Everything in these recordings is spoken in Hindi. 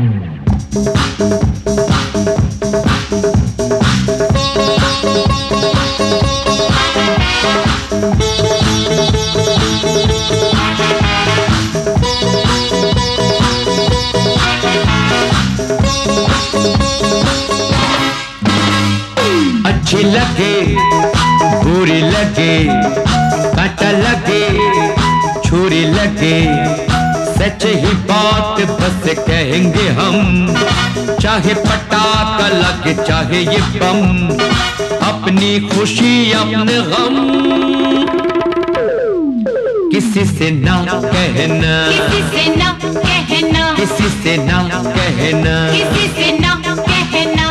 अच्छी लगे बुरी लगे कांटा लगे छुरी लगे। ही बात बस कहेंगे हम। चाहे पटाखा लगे चाहे ये बम अपनी खुशी अपने गम। किसी से ना कहना। किसी से ना कहना। किसी से ना कहना। किसी से ना कहना।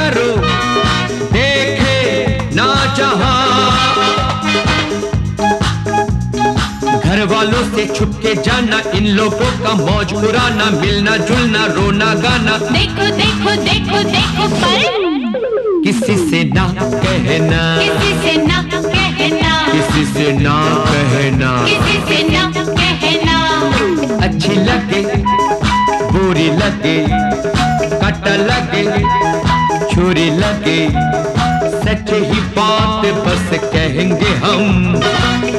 घर वालों से छुप के जाना इन लोगों का मौज पुराना मिलना जुलना रोना गाना। देखो देखो देखो देखो पर किसी से ना कहना। किसी से ना कहना। किसी से ना कहना। किसी से ना कहना। अच्छी लगे बुरी लगे कटा लगे छुरी लगे। सच ही बात बस कहेंगे हम।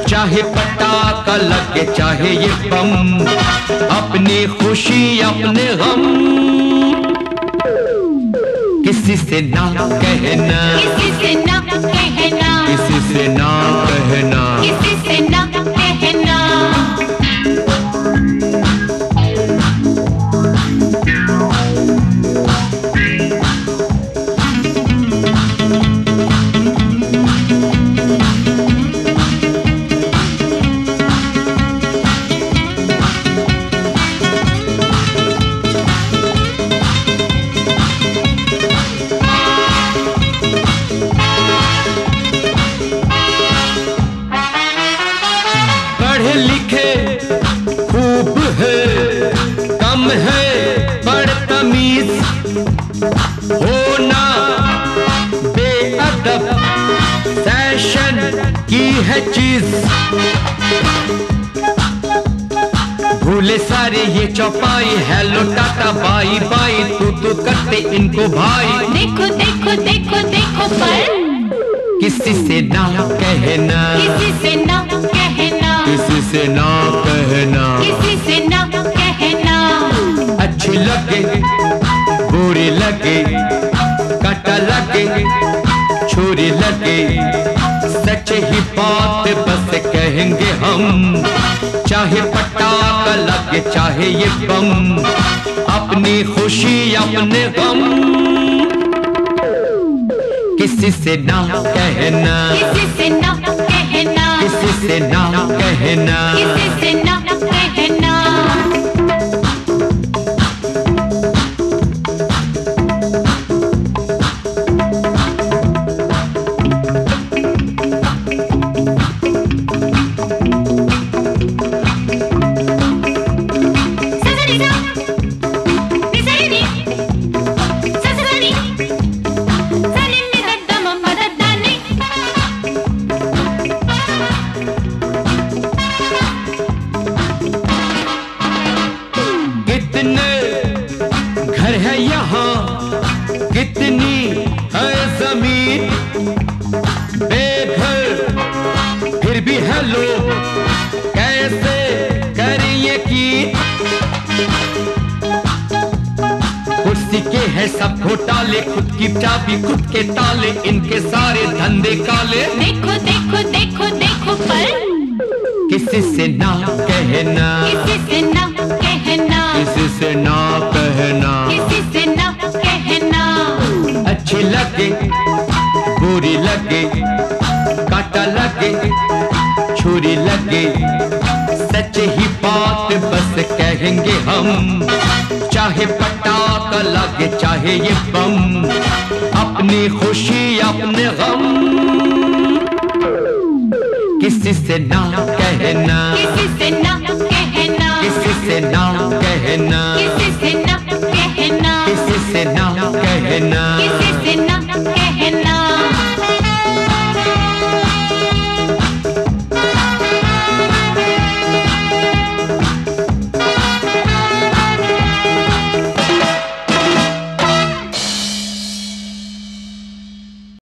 चाहे पटाखा लगे चाहे ये बम। अपनी खुशी अपने गम। किसी से ना कहना। किसी से ना कहना। किसी से ना लिखे खूब है कम है बदतमीज। होना बेअदब फ़ैशन की है चीज़। भूले सारे ये चौपाई हेलो टाटा बाई बाई तू तू करते इनको भाई। देखो देखो देखो देखो पर। किसी से ना कहना किसी से ना कहना किसी से ना कहना। किसी से ना कहना। अच्छी लगे बुरी लगे काटा लगे छुरी लगे। सच ही बात बस कहेंगे हम। चाहे पटाखा लगे चाहे ये बम। अपनी खुशी अपने गम। किसी से ना कहना। किसी से ना किसी से ना कहना। किसी से ना फिर भी है लोग कैसे करिए की? कुर्सी के है सब घोटाले खुद की चाबी खुद के ताले इनके सारे धंधे काले। देखो देखो देखो देखो पर। किसी से ना कहना। किसी से ना कहना। किसी से ना कहना। किसी से ना कहना। अच्छी लगे बुरी लगे। बुरी लगे। सच ही बात बस कहेंगे हम। चाहे पटाखा लगे चाहे ये बम। अपनी खुशी अपने गम। किसी से ना कहना। किसी से ना कहना। किसी से ना